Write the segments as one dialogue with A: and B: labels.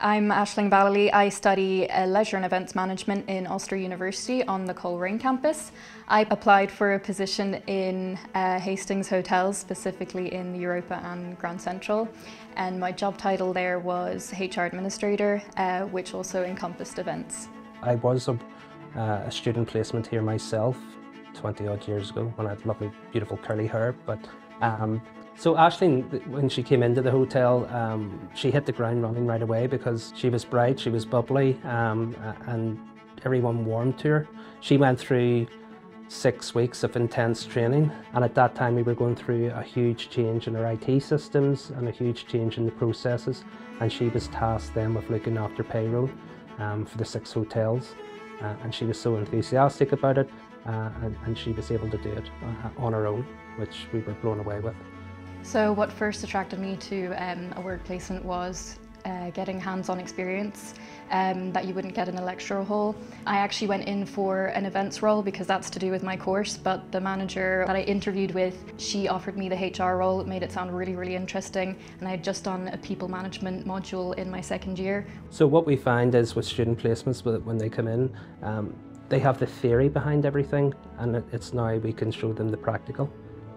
A: I'm Aisling Vallely. I study uh, leisure and events management in Ulster University on the Coleraine campus. I applied for a position in uh, Hastings Hotels, specifically in Europa and Grand Central, and my job title there was HR Administrator, uh, which also encompassed events.
B: I was a, uh, a student placement here myself 20 odd years ago when I had lovely, beautiful curly hair, but um, so Aisling, when she came into the hotel, um, she hit the ground running right away because she was bright, she was bubbly, um, and everyone warmed to her. She went through six weeks of intense training, and at that time we were going through a huge change in our IT systems and a huge change in the processes, and she was tasked then with looking after payroll um, for the six hotels. Uh, and she was so enthusiastic about it, uh, and, and she was able to do it uh, on her own, which we were blown away with.
A: So what first attracted me to um, a work placement was uh, getting hands-on experience um, that you wouldn't get in a lecture hall. I actually went in for an events role because that's to do with my course, but the manager that I interviewed with, she offered me the HR role. It made it sound really, really interesting. And I had just done a people management module in my second year.
B: So what we find is with student placements, when they come in, um, they have the theory behind everything, and it's now we can show them the practical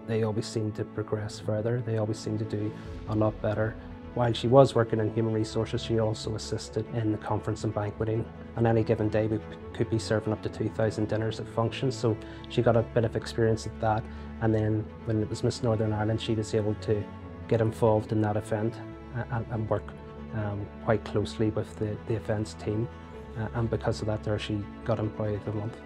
B: they always seem to progress further. They always seem to do a lot better. While she was working in human resources, she also assisted in the conference and banqueting. On any given day, we could be serving up to 2,000 dinners at functions, so she got a bit of experience at that. And then when it was Miss Northern Ireland, she was able to get involved in that event and, and work um, quite closely with the, the events team. Uh, and because of that, there she got Employee of the Month.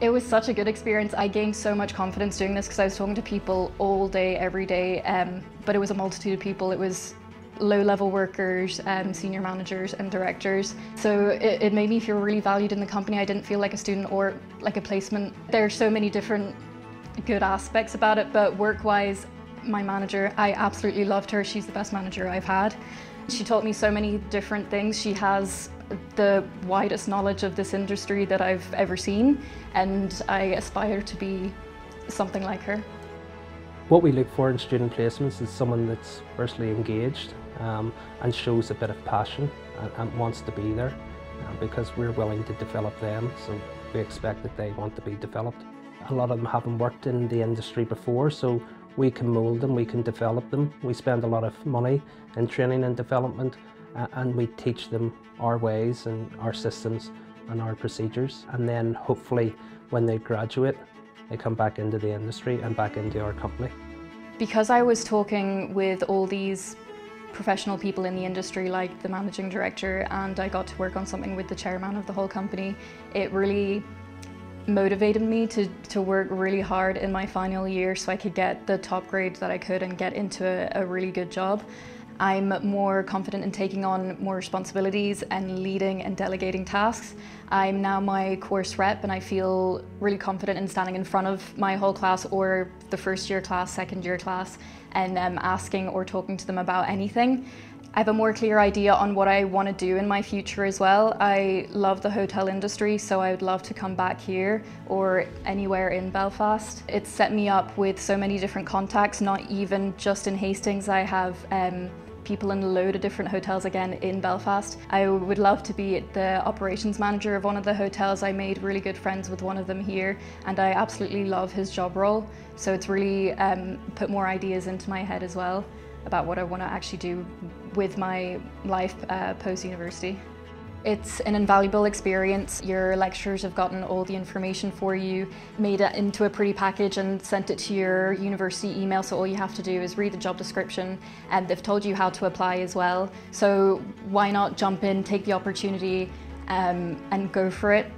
A: It was such a good experience. I gained so much confidence doing this because I was talking to people all day, every day, um, but it was a multitude of people. It was low-level workers, um, senior managers and directors. So it, it, made me feel really valued in the company. I didn't feel like a student or like a placement. There are so many different good aspects about it, but work-wise, my manager, I absolutely loved her. She's the best manager I've had. She taught me so many different things. She has the widest knowledge of this industry that I've ever seen and I aspire to be something like her.
B: What we look for in student placements is someone that's firstly engaged um, and shows a bit of passion and, and wants to be there uh, because we're willing to develop them so we expect that they want to be developed. A lot of them haven't worked in the industry before so we can mould them, we can develop them. We spend a lot of money in training and development and we teach them our ways and our systems and our procedures. And then hopefully when they graduate, they come back into the industry and back into our company.
A: Because I was talking with all these professional people in the industry like the managing director and I got to work on something with the chairman of the whole company, it really motivated me to, to work really hard in my final year so I could get the top grade that I could and get into a, a really good job. I'm more confident in taking on more responsibilities and leading and delegating tasks. I'm now my course rep and I feel really confident in standing in front of my whole class or the first year class, second year class and um, asking or talking to them about anything. I have a more clear idea on what I want to do in my future as well. I love the hotel industry, so I would love to come back here or anywhere in Belfast. It's set me up with so many different contacts, not even just in Hastings. I have um, people in a load of different hotels again in Belfast. I would love to be the operations manager of one of the hotels. I made really good friends with one of them here and I absolutely love his job role. So it's really um, put more ideas into my head as well about what I want to actually do with my life uh, post-university. It's an invaluable experience. Your lecturers have gotten all the information for you, made it into a pretty package and sent it to your university email so all you have to do is read the job description and they've told you how to apply as well. So why not jump in, take the opportunity um, and go for it.